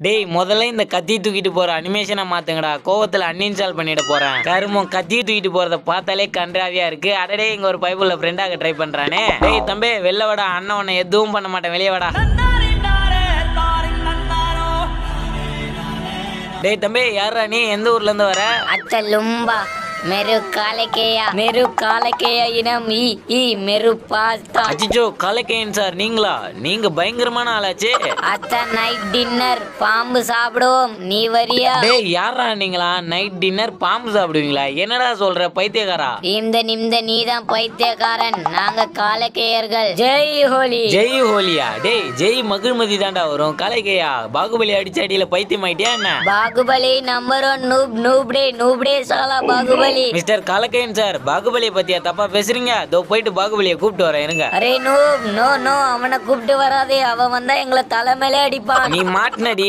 டேய் முதல்ல இந்த கத்தி தூக்கிட்டு போற அனிமேஷனை மாத்துங்கடா. கோவத்துல அன்இன்ஸ்டால் பண்ணிட போறேன். கருமம் கத்தி தூக்கிட்டு போறத பார்த்தாலே கன்றாவியா இருக்கு. அடடே இங்க ஒரு பைபிள்ல ஃப்ரெண்டாக ட்ரை பண்றானே. டேய் தம்பி வெளில வாடா. அண்ணன் உன்னை எதுவும் பண்ண மாட்டேன். வெளியே வாடா. டேய் தம்பி யாரா நீ? எந்த ஊர்ல இருந்து வர? அச்சலும்பா మెరు காலக்கேயா மெரு காலக்கேயா இனம் ஈ ஈ மெரு பாஸ்தா. அச்சிச்சோ காலக்கேயன் சார் நீங்களா? நீங்க பயங்கரமான ஆளாச்சே. அத்த நைட் டின்னர் பாம்பு சாப்பிடுவோம் நீ வரியா? டேய் நீங்களா? நைட் டின்னர் பாம்பு சாப்பிடுவீங்களா? என்னடா சொல்ற பைத்தியக்காரா? இந்த நிமிந்த நீதான் பைத்தியக்காரன் நாங்க காலக்கேயர்கள். ஜெய் ஹோலி. ஜெய் ஹோலியா? டேய் ஜெய் மகிழ்மதி தாண்டா வரும். காலக்கேயா பாகுபலி அடிச்ச அடியில பைத்தியம் ஆயிட்டியா என்ன? பாகுபலி நம்பர் ஒன் நூப் நூப்டே நூப்டே சாலா பாகுபலி. மிஸ்டர் கலக்கையன் சார் பாகுபலியை பத்தியா தப்பா பேசுறீங்க? இதோ போயிட்டு பாகுபலியை கூப்பிட்டு வரேன் இருங்க. அரே நூப் நோ நோ அவனை கூப்பிட்டு வராதே. அவன் வந்தா எங்களை தலைமையிலே அடிப்பான். நீ மாட்டினடி.